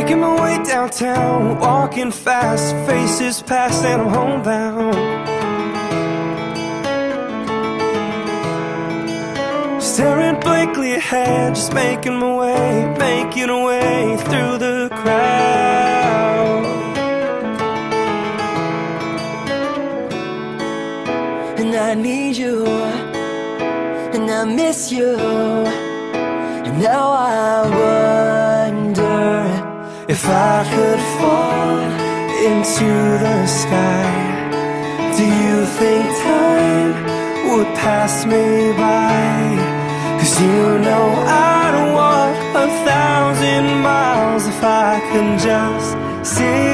Making my way downtown, walking fast, faces past, and I'm homebound. Staring blankly ahead, just making my way, making my way through the crowd. And I need you, and I miss you, and now I wonder if I could fall into the sky. Do you think time would pass me by? Cause you know I'd walk a thousand miles if I can just see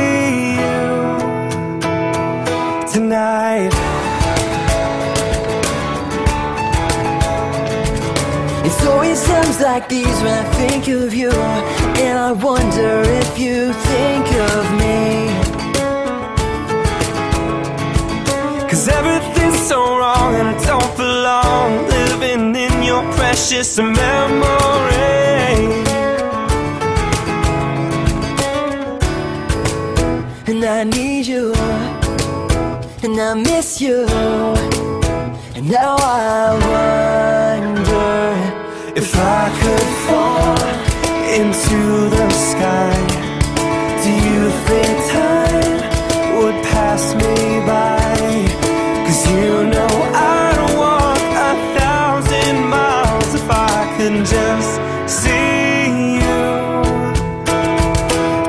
It's always times like these when I think of you And I wonder if you think of me. Cause everything's so wrong and I don't belong Living in your precious memory. And I need you And I miss you And now I wonder If I could fall into the sky Do you think time would pass me by? Cause you know I'd walk a thousand miles If I could just see you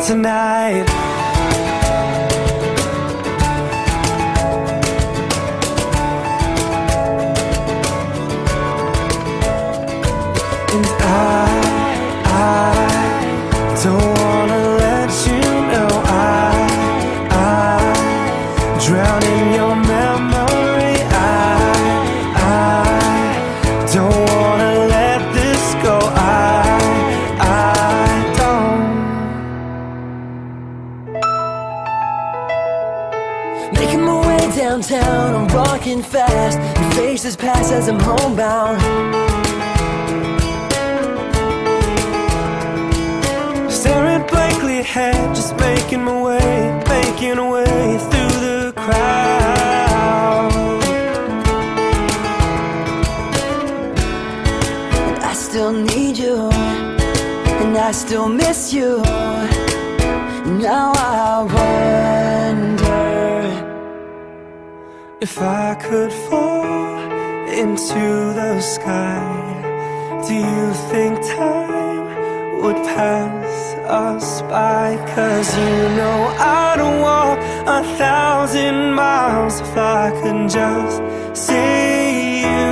tonight downtown, I'm walking fast. Your faces pass as I'm homebound. Staring blankly ahead, just making my way, making a way through the crowd. And I still need you And I still miss you. Now I wonder If I could fall into the sky, do you think time would pass us by? Cause you know I'd walk a thousand miles if I could just see you.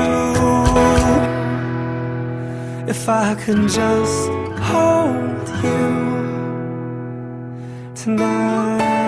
If I could just hold you tonight.